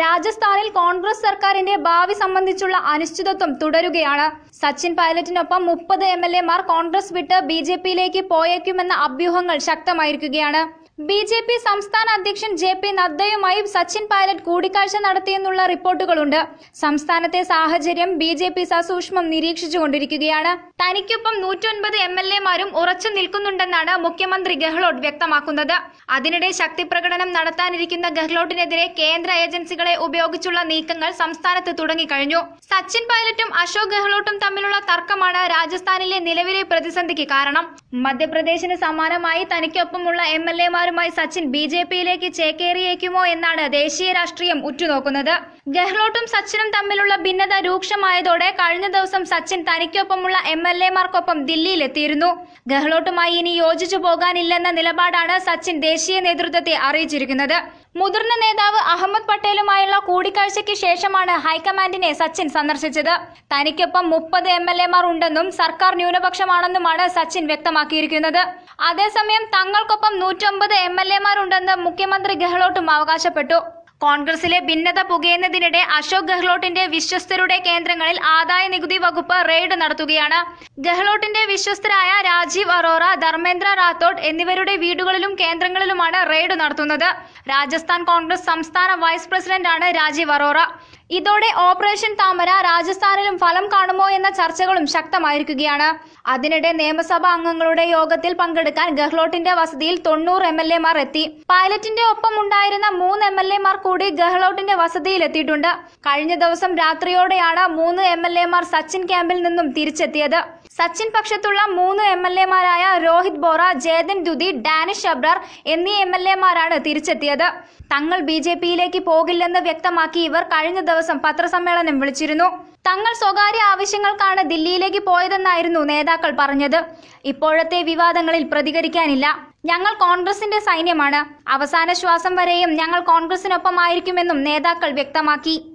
രാജസ്ഥാനിൽ കോൺഗ്രസ് സർക്കാരിന്റെ ഭാവി സംബന്ധിച്ചുള്ള അനിശ്ചിതത്വം തുടരുകയാണ്. സച്ചിൻ പൈലറ്റിനൊപ്പം മുപ്പത് എം എൽ എമാർ കോൺഗ്രസ് വിട്ട് ബി ജെ പിയിലേക്ക് പോയേക്കുമെന്ന അഭ്യൂഹങ്ങൾ ശക്തമായിരിക്കുകയാണ്. ബി ജെ പി സംസ്ഥാന അധ്യക്ഷൻ ജെ പി നദ്ദയുമായി സച്ചിൻ പൈലറ്റ് കൂടിക്കാഴ്ച നടത്തിയെന്നുള്ള റിപ്പോർട്ടുകളുണ്ട്. സംസ്ഥാനത്തെ സാഹചര്യം ബി ജെ പി സസൂക്ഷ്മം നിരീക്ഷിച്ചുകൊണ്ടിരിക്കുകയാണ്. തനിക്കൊപ്പം നൂറ്റൊൻപത് എം എൽ എമാരും ഉറച്ചു നിൽക്കുന്നുണ്ടെന്നാണ് മുഖ്യമന്ത്രി ഗെഹ്ലോട്ട് വ്യക്തമാക്കുന്നത്. അതിനിടെ ശക്തി പ്രകടനം നടത്താനിരിക്കുന്ന ഗെഹ്ലോട്ടിനെതിരെ കേന്ദ്ര ഏജൻസികളെ ഉപയോഗിച്ചുള്ള നീക്കങ്ങൾ സംസ്ഥാനത്ത് തുടങ്ങിക്കഴിഞ്ഞു. സച്ചിൻ പൈലറ്റും അശോക് ഗെഹ്ലോട്ടും തമ്മിലുള്ള തർക്കമാണ് രാജസ്ഥാനിലെ നിലവിലെ പ്രതിസന്ധിക്ക് കാരണം. മധ്യപ്രദേശിന് സമാനമായി തനിക്കൊപ്പമുള്ള എം എൽ എമാരുമായി സച്ചിൻ ബി ജെ പിയിലേക്ക് ചേക്കേറിയേക്കുമോ എന്നാണ് ദേശീയ രാഷ്ട്രീയം ഉറ്റുനോക്കുന്നത്. ഗെഹ്ലോട്ടും സച്ചിനും തമ്മിലുള്ള ഭിന്നത രൂക്ഷമായതോടെ കഴിഞ്ഞ ദിവസം സച്ചിൻ തനിക്കൊപ്പമുള്ള എം എൽ എമാർക്കൊപ്പം ദില്ലിയിലെത്തിയിരുന്നു. ഗെഹ്ലോട്ടുമായി ഇനി യോജിച്ചു പോകാനില്ലെന്ന നിലപാടാണ് സച്ചിൻ ദേശീയ നേതൃത്വത്തെ അറിയിച്ചിരിക്കുന്നത്. മുതിർന്ന നേതാവ് അഹമ്മദ് പട്ടേലുമായുള്ള കൂടിക്കാഴ്ചയ്ക്ക് ശേഷമാണ് ഹൈക്കമാൻഡിനെ സച്ചിൻ സന്ദർശിച്ചത്. തനിക്കൊപ്പം മുപ്പത് എം എൽ എമാർ ഉണ്ടെന്നും സർക്കാർ ന്യൂനപക്ഷമാണെന്നുമാണ് സച്ചിൻ വ്യക്തമാക്കിയിരിക്കുന്നത്. അതേസമയം തങ്ങൾക്കൊപ്പം നൂറ്റൊമ്പത് എം എൽ എമാരുണ്ടെന്ന് മുഖ്യമന്ത്രി ഗെഹ്ലോട്ടും അവകാശപ്പെട്ടു. കോൺഗ്രസിലെ ഭിന്നത പുകയുന്നതിനിടെ അശോക് ഗെഹ്ലോട്ടിന്റെ വിശ്വസ്തരുടെ കേന്ദ്രങ്ങളിൽ ആദായ നികുതി വകുപ്പ് റെയ്ഡ് നടത്തുകയാണ്. ഗെഹ്ലോട്ടിന്റെ വിശ്വസ്തരായ രാജീവ് അറോറ ധർമ്മേന്ദ്ര റാത്തോഡ് എന്നിവരുടെ വീടുകളിലും കേന്ദ്രങ്ങളിലുമാണ് റെയ്ഡ് നടത്തുന്നത്. രാജസ്ഥാൻ കോൺഗ്രസ് സംസ്ഥാന വൈസ് പ്രസിഡന്റാണ് രാജീവ് അറോറ. ഇതോടെ ഓപ്പറേഷൻ താമര രാജസ്ഥാനിലും ഫലം കാണുമോ എന്ന ചർച്ചകളും ശക്തമായിരിക്കുകയാണ്. അതിനിടെ നിയമസഭാ അംഗങ്ങളുടെ യോഗത്തിൽ പങ്കെടുക്കാൻ ഗെഹ്ലോട്ടിന്റെ വസതിയിൽ തൊണ്ണൂറ് എം എൽ എത്തി. പൈലറ്റിന്റെ ഒപ്പം ഉണ്ടായിരുന്ന മൂന്ന് എം എൽ കൂടി ഗെഹ്ലോട്ടിന്റെ വസതിയിൽ എത്തിയിട്ടുണ്ട്. കഴിഞ്ഞ ദിവസം രാത്രിയോടെയാണ് മൂന്ന് എം എൽ സച്ചിൻ ക്യാമ്പിൽ നിന്നും തിരിച്ചെത്തിയത്. സച്ചിൻ പക്ഷത്തുള്ള മൂന്ന് എം എൽ രോഹിത് ബോറ ജേതൻ ദുതി ഡാനിഷ് അബ്രാർ എന്നീ എം എൽ തിരിച്ചെത്തിയത്. തങ്ങൾ ബി ജെ പിയിലേക്ക് പോകില്ലെന്ന് വ്യക്തമാക്കി ഇവർ കഴിഞ്ഞ ദിവസം പത്രസമ്മേളനം വിളിച്ചിരുന്നു. തങ്ങൾ സ്വകാര്യ ആവശ്യങ്ങൾക്കാണ് ദില്ലിയിലേക്ക് പോയതെന്നായിരുന്നു നേതാക്കൾ പറഞ്ഞത്. ഇപ്പോഴത്തെ വിവാദങ്ങളിൽ പ്രതികരിക്കാനില്ല. ഞങ്ങൾ കോൺഗ്രസിന്റെ സൈന്യമാണ്. അവസാന ശ്വാസം വരെയും ഞങ്ങൾ കോൺഗ്രസിനൊപ്പമായിരിക്കുമെന്നും നേതാക്കൾ വ്യക്തമാക്കി.